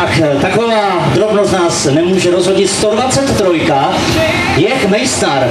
tak eh, taková drobnost nás nemůže rozhodit. 123. Jech Mejstar.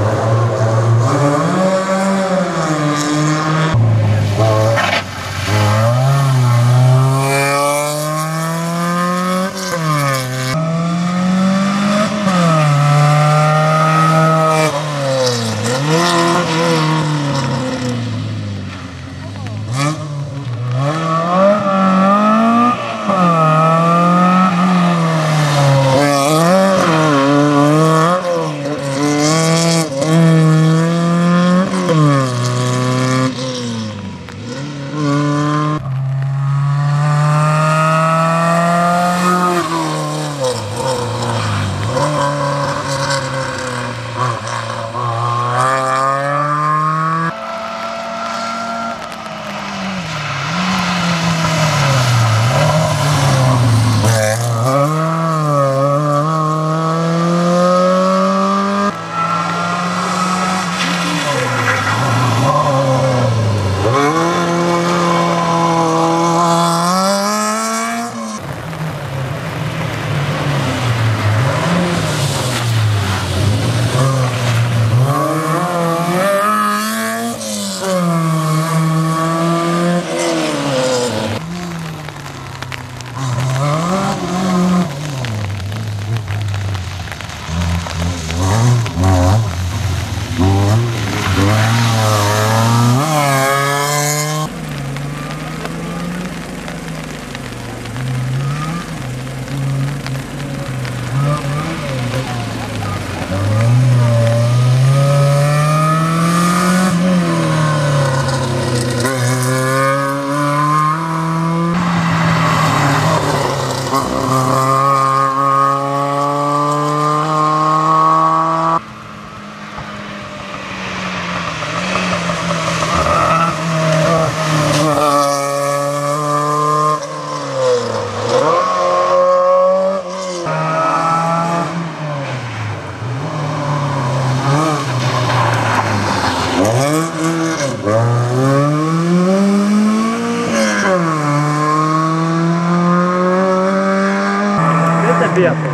wiatru.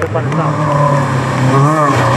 To pan sam. Auf.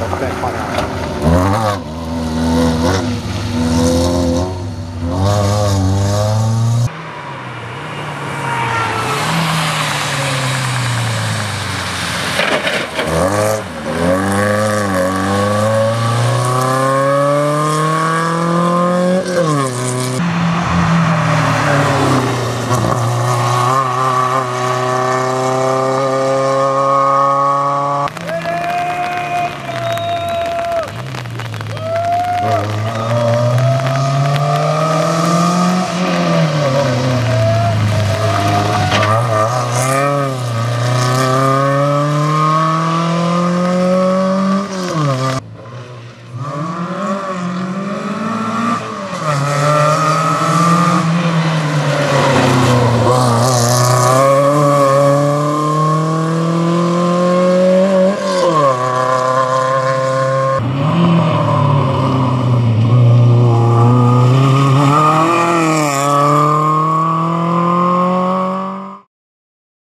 Опять пора. Oh.